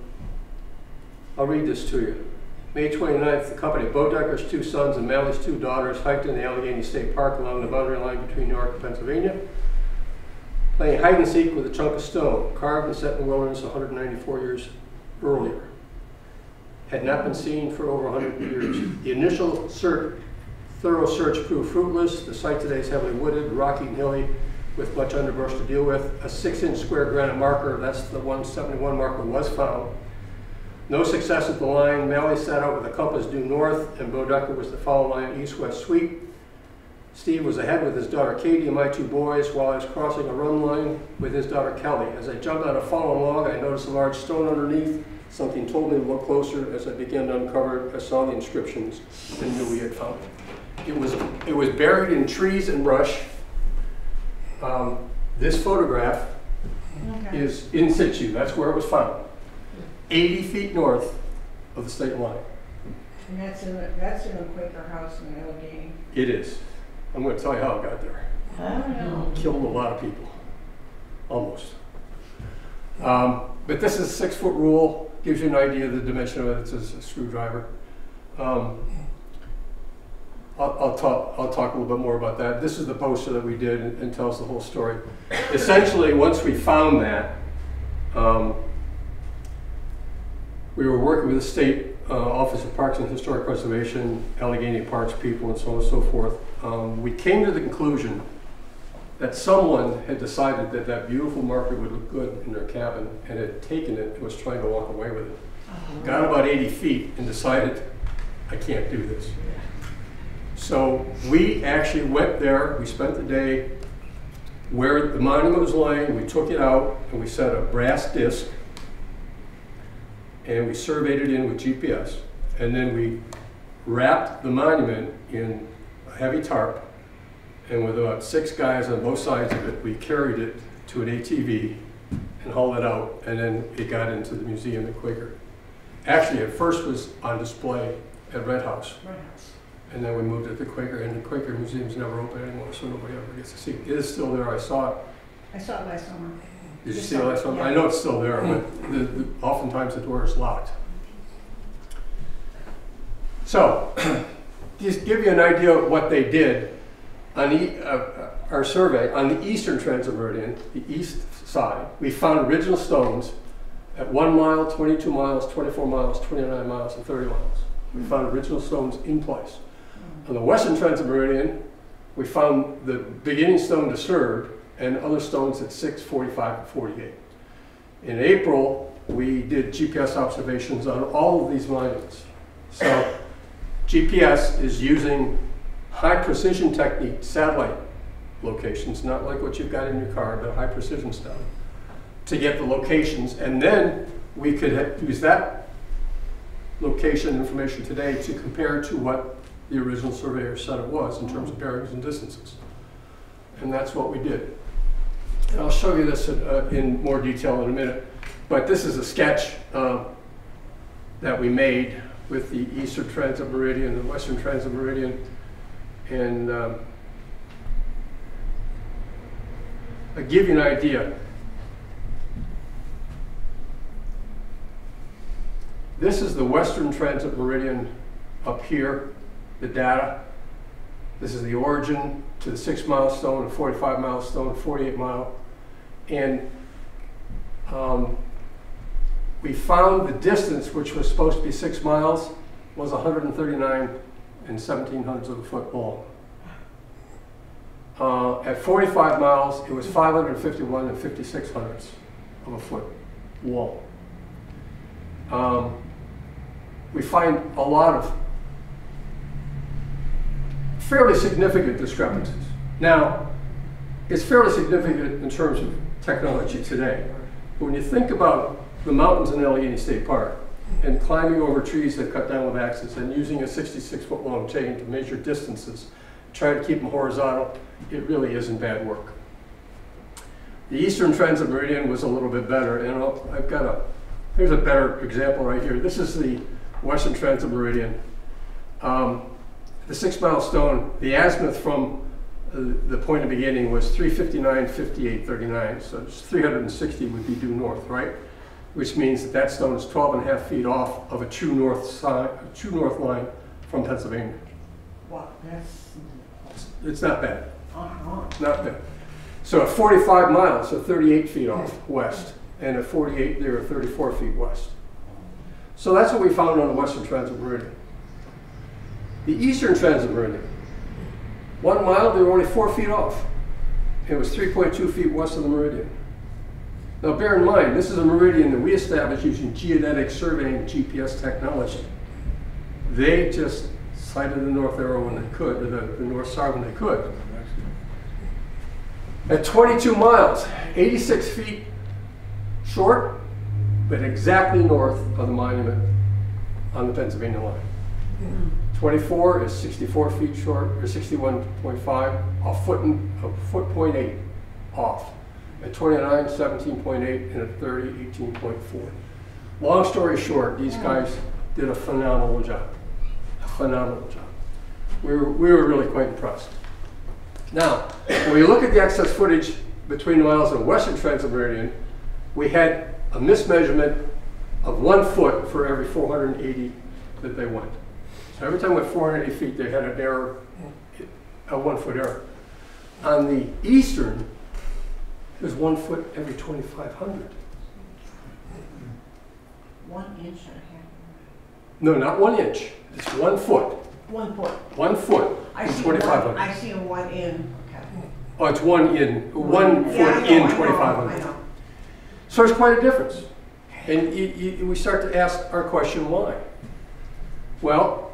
I'll read this to you. May 29th, the company Bodecker's two sons and Malley's two daughters hiked in the Allegany State Park along the boundary line between New York and Pennsylvania, playing hide and seek with a chunk of stone carved and set in the wilderness 194 years earlier. Had not been seen for over 100 years. The initial search, thorough search proved fruitless. The site today is heavily wooded, rocky and hilly, with much underbrush to deal with. A six-inch square granite marker, that's the 171 marker, was found No success at the line. Malley set out with a compass due north, and Bodecker was the follow line east-west sweep. Steve was ahead with his daughter Katie and my two boys while I was crossing a run line with his daughter Kelly. As I jumped on a fallen log, I noticed a large stone underneath. Something told me to look closer. As I began to uncover it, I saw the inscriptions and knew we had found it. It was, it was buried in trees and brush. Um, this photograph Okay. is in situ. That's where it was found. 80 feet north of the state line. And that's in, a- that's in a Quaker house in Allegany. It is. I'm going to tell you how it got there. I don't know. Killed a lot of people. Almost. Um, but this is a six foot rule, gives you an idea of the dimension of it. It's a screwdriver. Um, I'll, I'll talk, I'll talk a little bit more about that. This is the poster that we did and, and tells the whole story. Essentially, once we found that, um, we were working with the state uh, Office of Parks and Historic Preservation, Allegany Parks people, and so on and so forth. Um, we came to the conclusion that someone had decided that that beautiful marker would look good in their cabin and had taken it and was trying to walk away with it. Got about 80 feet and decided, I can't do this. So we actually went there, we spent the day where the monument was lying, we took it out and we set a brass disc and we surveyed it in with GPS. And then we wrapped the monument in a heavy tarp and with about six guys on both sides of it, we carried it to an ATV and hauled it out, and then it got into the museum at Quaker. Actually, at first was on display at Red House, Right. and then we moved it to Quaker, and the Quaker Museum's never open anymore, so nobody ever gets to see it. It is still there, I saw it. I saw it last summer. Did you see it last time? I know it's still there, but the, the, oftentimes the door is locked. So, (clears throat) just give you an idea of what they did on the, uh, our survey, on the eastern transit meridian, the east side, we found original stones at one mile, 22 miles, 24 miles, 29 miles, and 30 miles. We found original stones in place. On the western transit meridian, we found the beginning stone disturbed and other stones at 6, 45, and 48. In April, we did GPS observations on all of these monuments. So GPS is using high precision technique satellite locations, not like what you've got in your car, but high precision stuff, to get the locations. And then we could use that location information today to compare to what the original surveyor said it was in terms of bearings and distances. And that's what we did. And I'll show you this in, uh, in more detail in a minute. But this is a sketch uh, that we made with the Eastern Transit Meridian and Western Transit Meridian. And um, I give you an idea. This is the Western Transit Meridian up here, the data. This is the origin to the six mile stone, the 45 mile stone, 48 mile. And um, we found the distance, which was supposed to be six miles, was 139 and 17 hundredths of a foot long. Uh, at 45 miles, it was 551 and 56 hundredths of a foot long. Um, we find a lot of fairly significant discrepancies. Now, it's fairly significant in terms of technology today. But when you think about the mountains in Allegany State Park and climbing over trees that cut down with axes and using a 66 foot long chain to measure distances, try to keep them horizontal, it really isn't bad work. The Eastern Transit Meridian was a little bit better, and I'll, I've got a, here's a better example right here. This is the Western Transit Meridian. Um, the six mile stone, the azimuth from the point of beginning was 359, 58, 39. So 360 would be due north, right? Which means that that stone is 12 and a half feet off of a true north side, a true north line from Pennsylvania. Wow, that's, It's, it's not bad, uh-huh. not bad. So at 45 miles, so 38 feet off west, and at 48, they were 34 feet west. So that's what we found on the Western Transit Meridian. The Eastern Transit Meridian, one mile, they were only four feet off. It was 3.2 feet west of the meridian. Now bear in mind, this is a meridian that we established using geodetic surveying GPS technology. They just sighted the north arrow when they could, or the, the north star when they could. At 22 miles, 86 feet short, but exactly north of the monument on the Pennsylvania line. Hmm. 24 is 64 feet short, or 61.5, a foot and, a foot point eight off. At 29, 17.8, and at 30, 18.4. Long story short, these mm. guys did a phenomenal job. A phenomenal job. We were, we were really quite impressed. Now, when we look at the excess footage between the miles and western transit meridian, we had a mismeasurement of one foot for every 480 that they went. So every time we went 480 feet, they had an error, a one foot error. On the eastern, it was one foot every 2,500. One inch and a half. No, not one inch. It's one foot. One foot. One foot I see one, 2,500. I see a one in, okay. Oh, it's one in, one Yeah, I foot know, in I know, 2,500. I know. So there's quite a difference. And you, you, we start to ask our question, why? Well,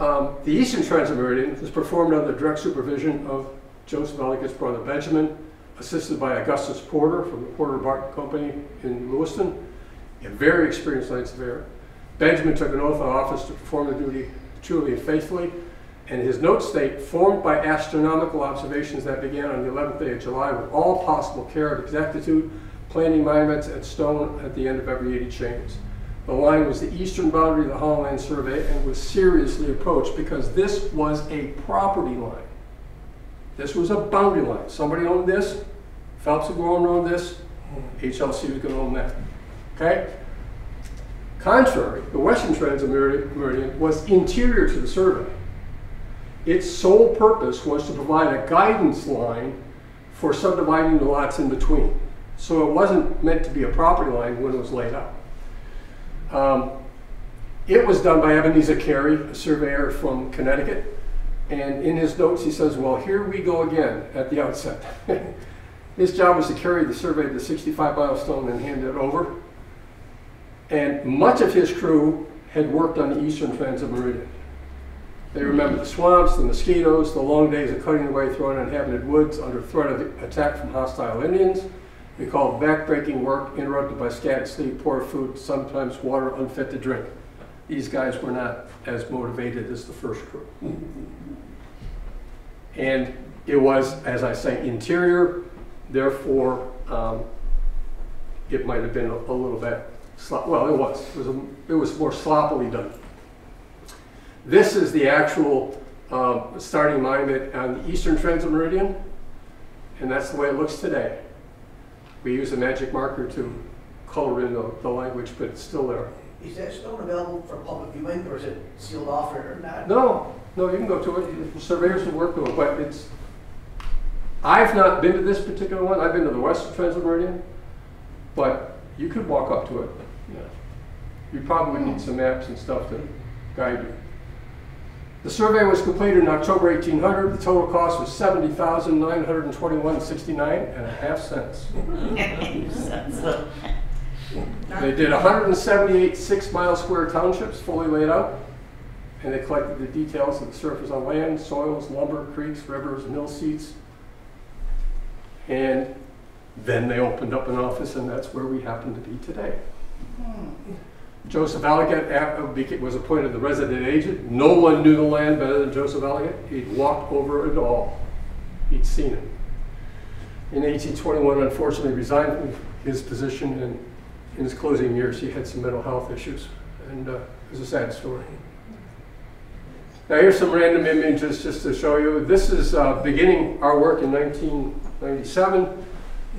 um, the Eastern Transit Meridian was performed under the direct supervision of Joseph Ellicott's brother Benjamin, assisted by Augustus Porter from the Porter Barton Company in Lewiston, a very experienced night surveyor. Benjamin took an oath of office to perform the duty truly and faithfully, and his notes state, formed by astronomical observations that began on the 11th day of July with all possible care and exactitude, planting monuments at stone at the end of every 80 chains. The line was the eastern boundary of the Holland Survey and was seriously approached because this was a property line. This was a boundary line. Somebody owned this, Phelps and Gorham owned this, HLC was going to own that. Okay? Contrary, the Western Transit Meridian Meridian was interior to the survey. Its sole purpose was to provide a guidance line for subdividing the lots in between. So it wasn't meant to be a property line when it was laid out. Um, it was done by Ebenezer Carey, a surveyor from Connecticut. And in his notes, he says, well, here we go again at the outset. (laughs) his job was to carry the survey of the 65 milestone and hand it over. And much of his crew had worked on the Eastern fence of Meridian. They remember the swamps, the mosquitoes, the long days of cutting their way through uninhabited woods under threat of attack from hostile Indians. They called backbreaking work interrupted by scant sleep, poor food, sometimes water unfit to drink. These guys were not as motivated as the first crew. And it was, as I say, interior, therefore, um, it might have been a, a little bit, well, it was. It was, a, it was more sloppily done. This is the actual um, starting monument on the Eastern Transit Meridian, and that's the way it looks today. We use a magic marker to color in the, the language, but it's still there. Is that stone available for public viewing, or is it sealed off or not? No, no, you can go to it. The Surveyors will work to it, but it's, I've not been to this particular one. I've been to the Western Transit Meridian, but you could walk up to it. Yeah. You probably would need some maps and stuff to guide you. The survey was completed in October 1800. The total cost was 70921 and a half cents. (laughs) They did 178 six-mile square townships fully laid out, and they collected the details of the surface on land, soils, lumber, creeks, rivers, mill seats. And then they opened up an office, and that's where we happen to be today. Hmm. Joseph Ellicott was appointed the resident agent. No one knew the land better than Joseph Ellicott. He'd walked over it all. He'd seen it. In 1821, unfortunately, resigned from his position, and in his closing years, he had some mental health issues, and uh, it was a sad story. Now, here's some random images just to show you. This is uh, beginning our work in 1997.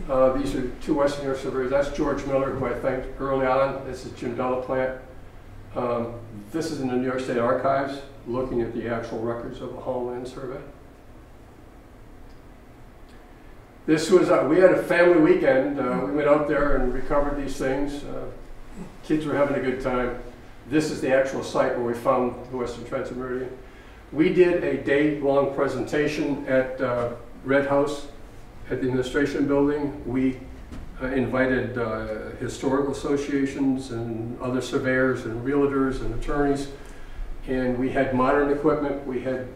Uh, these are two Western Air surveyors. That's George Miller, who I thanked early on. This is Jim Delaplante. Um, this is in the New York State Archives, looking at the actual records of a Holland Survey. This was, uh, we had a family weekend. Uh, we went out there and recovered these things. Uh, kids were having a good time. This is the actual site where we found the Western Transit Meridian. We did a day-long presentation at uh, Red House at the administration building. We uh, invited uh, historical associations and other surveyors and realtors and attorneys. And we had modern equipment, we had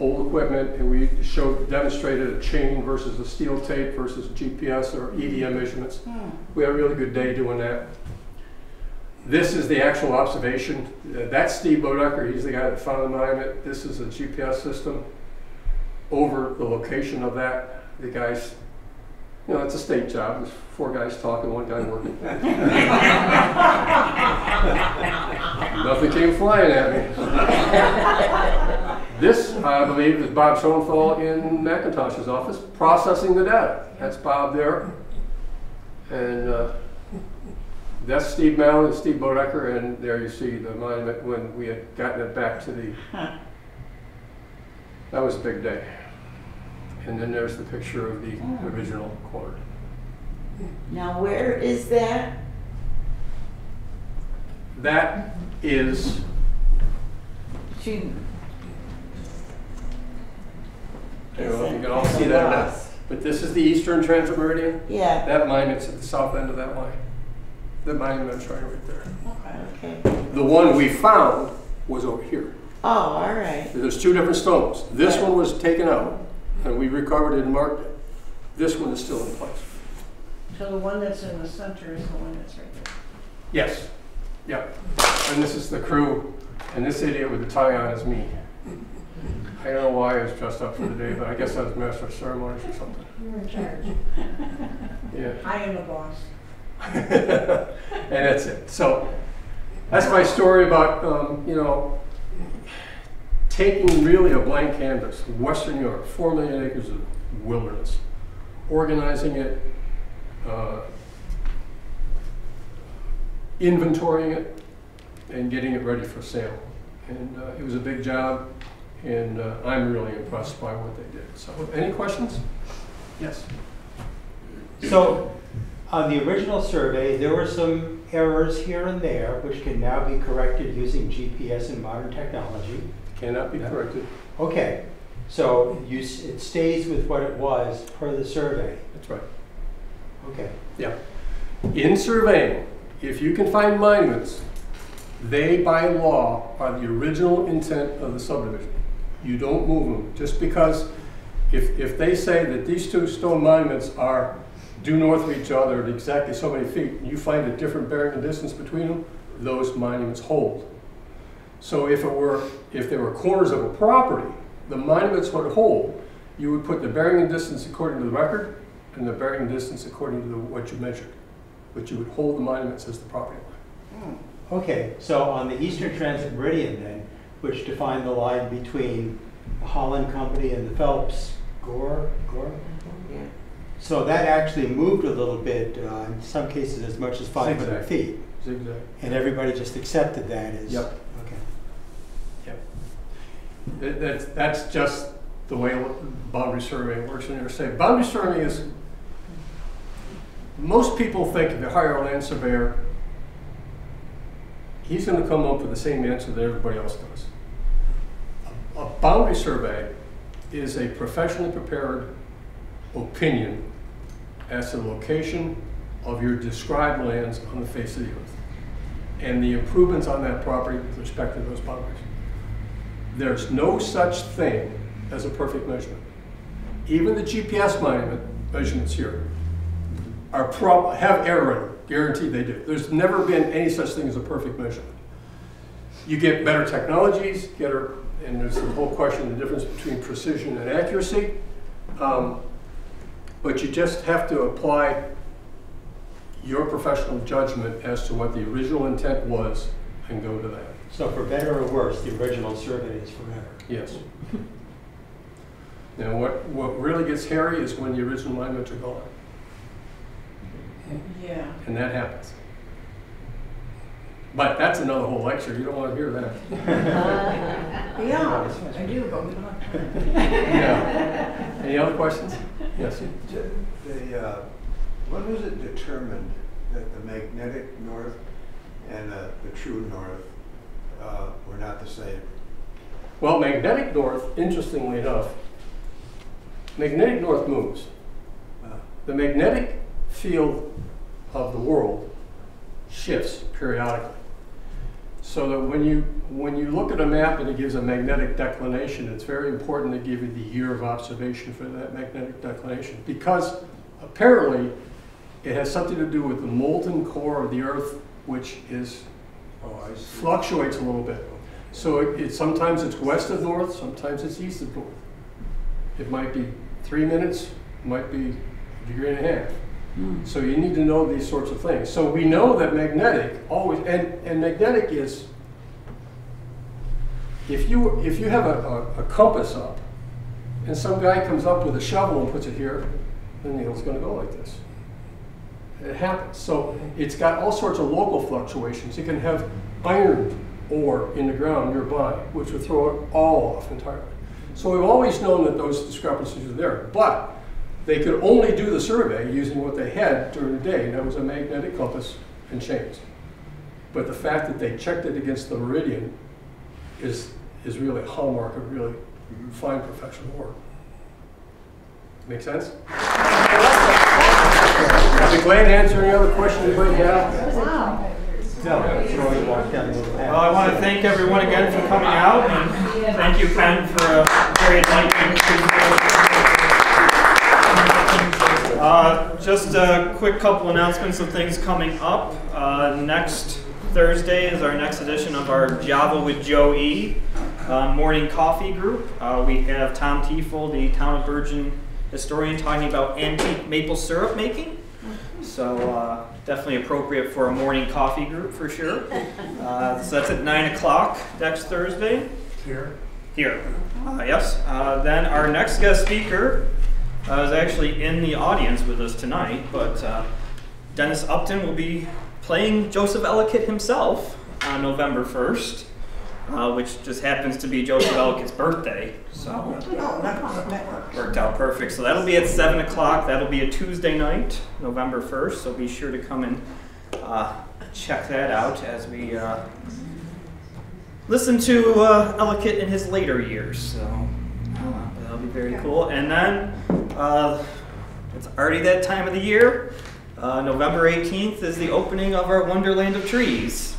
old equipment, and we showed, demonstrated a chain versus a steel tape versus GPS or EDM measurements. We had a really good day doing that. This is the actual observation. Uh, That's Steve Bodecker, he's the guy that found the monument. This is a GPS system over the location of that. The guys, you know, it's a state job, there's four guys talking, one guy working. (laughs) Nothing came flying at me. This, I believe, is Bob Schoenthal in McIntosh's office, processing the data. That's Bob there. And uh, that's Steve Mallon and Steve Bodecker, and there you see the monument when we had gotten it back to the, that was a big day. And then there's the picture of the original corner. Now, where is that? That is, She. you know, you can all see that now. But this is the eastern transit meridian. Yeah, That monument's at the south end of that line. The monument I'm showing right there. okay. The one we found was over here. Oh, all right. There's two different stones. This one was taken out, and we recovered it and marked it. This one is still in place. So the one that's in the center is the one that's right there. Yes, yep. And this is the crew, and this idiot with the tie on is me. I don't know why I was dressed up for the day, but I guess I was master of ceremonies or something. You're in charge. Yeah. I am the boss. (laughs) and that's it. So that's my story about, um, you know, taking really a blank canvas, Western York, four million acres of wilderness, organizing it, uh, inventorying it, and getting it ready for sale. And uh, it was a big job, and uh, I'm really impressed by what they did. So, any questions? Yes. So, on the original survey, there were some errors here and there, which can now be corrected using GPS and modern technology. Cannot be corrected. Okay, so you, s- it stays with what it was per the survey. That's right. Okay. Yeah. In surveying, if you can find monuments, they by law are the original intent of the subdivision. You don't move them, just because if, if they say that these two stone monuments are due north of each other at exactly so many feet, and you find a different bearing and distance between them, those monuments hold. So if it were, if they were corners of a property, the monuments would hold. You would put the bearing and distance according to the record, and the bearing and distance according to the, what you measured. But you would hold the monuments as the property line. Okay, so on the Eastern Transit Meridian then, which defined the line between the Holland Company and the Phelps Gore, Gore? Yeah. So that actually moved a little bit, uh, in some cases as much as 500 Zigzag. feet. Zigzag. And everybody just accepted that as. Yep. Okay. That, that's, just the way boundary surveying works in your state. Boundary surveying is, most people think if you hire a land surveyor, he's gonna come up with the same answer that everybody else does. A a boundary survey is a professionally prepared opinion as to the location of your described lands on the face of the earth and the improvements on that property with respect to those boundaries. There's no such thing as a perfect measurement. Even the GPS measurements here are have error in them, guaranteed they do. There's never been any such thing as a perfect measurement. You get better technologies, get her, and there's the whole question of the difference between precision and accuracy. Um, but you just have to apply your professional judgment as to what the original intent was and go to that. So for better or worse, the original survey is forever. Yes. Now, what, what really gets hairy is when the original monuments are gone, Yeah. and that happens. But that's another whole lecture, you don't want to hear that. Yeah, (laughs) I do, but we don't have time. Yeah. Any other questions? Yes. The, uh, when was it determined that the magnetic north and uh, the true north uh, were not the same? Well, magnetic north, interestingly enough, magnetic north moves. Uh, The magnetic field of the world shifts periodically. So that when you, when you look at a map and it gives a magnetic declination, it's very important to give you the year of observation for that magnetic declination. Because apparently, it has something to do with the molten core of the Earth, which is Oh, I see. fluctuates a little bit. So it, it, sometimes it's west of north, sometimes it's east of north. It might be three minutes, might be a degree and a half. Hmm. So you need to know these sorts of things. So we know that magnetic always, and, and magnetic is, if you, if you have a, a, a compass up, and some guy comes up with a shovel and puts it here, the needle's gonna go like this. It happens. So it's got all sorts of local fluctuations. It can have iron ore in the ground nearby, which would throw it all off entirely. So we've always known that those discrepancies are there. But they could only do the survey using what they had during the day, and that was a magnetic compass and chains. But the fact that they checked it against the meridian is, is really a hallmark of really fine professional work. Make sense? I'd be glad to answer any other questions you might have. Wow. No, throw you walk down the little path. Well, I want to thank everyone again for coming out, and thank you, Ken, for a very enlightening presentation. Uh, Just a quick couple announcements of things coming up. Uh, Next Thursday is our next edition of our Java with Joe E. uh, morning coffee group. Uh, We have Tom Tiefel, the Town of Bergen historian, talking about antique maple syrup making. So uh, definitely appropriate for a morning coffee group for sure. (laughs) Uh, so that's at nine o'clock next Thursday. Here. Here. Uh, yes. Uh, then our next guest speaker uh, is actually in the audience with us tonight, but uh, Dennis Upton will be playing Joseph Ellicott himself on November 1st, uh, which just happens to be Joseph Ellicott's birthday. So that worked out perfect. So that'll be at 7 o'clock. That'll be a Tuesday night, November 1st. So be sure to come and uh, check that out as we uh, listen to uh, Ellicott in his later years. So uh, that'll be very cool. And then uh, it's already that time of the year. Uh, November 18th is the opening of our Wonderland of Trees,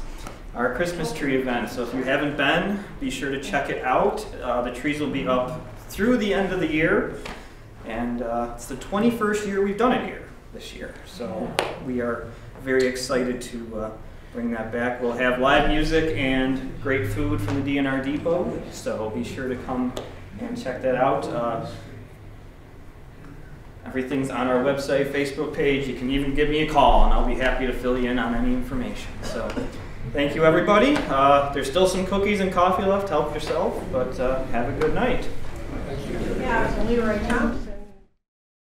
our Christmas tree event. So if you haven't been, be sure to check it out. Uh, the trees will be up through the end of the year. And uh, it's the 21st year we've done it here this year. So we are very excited to uh, bring that back. We'll have live music and great food from the D&R Depot. So be sure to come and check that out. Uh, everything's on our website, Facebook page. You can even give me a call, and I'll be happy to fill you in on any information. So thank you, everybody. Uh, there's still some cookies and coffee left. Help yourself, but uh, have a good night. Yeah, Leroy Thompson.